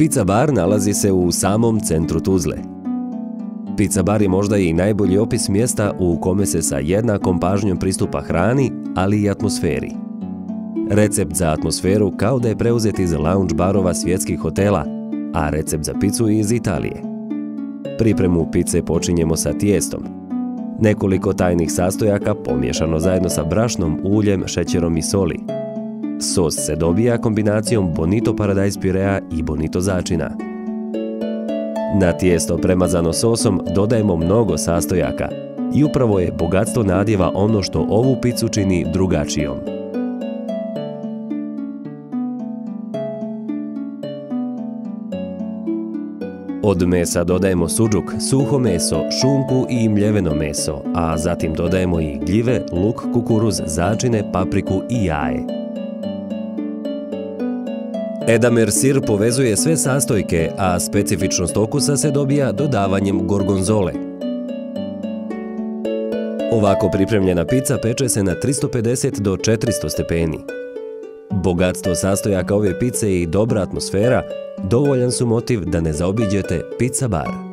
Pizza bar nalazi se u samom centru Tuzle. Pizza bar je možda i najbolji opis mjesta u kome se sa jednakom pažnjom pristupa hrani, ali i atmosferi. Recept za atmosferu kao da je preuzet iz lounge barova svjetskih hotela, a recept za picu iz Italije. Pripremu pice počinjemo sa tijestom. Nekoliko tajnih sastojaka pomiješano zajedno sa brašnom, uljem, šećerom i soli. Sos se dobija kombinacijom bonito paradise pirea i bonito začina. Na tijesto premazano sosom dodajemo mnogo sastojaka i upravo je bogatstvo nadjeva ono što ovu picu čini drugačijom. Od mesa dodajemo suđuk, suho meso, šunku i mljeveno meso, a zatim dodajemo i gljive, luk, kukuruz, začine, papriku i jaje. Edamer sir povezuje sve sastojke, a specifičnost okusa se dobija dodavanjem gorgonzole. Ovako pripremljena pizza peče se na 350 do 400 stepeni. Bogatstvo sastojaka ove pice i dobra atmosfera dovoljan su motiv da ne zaobiđete pizza bar.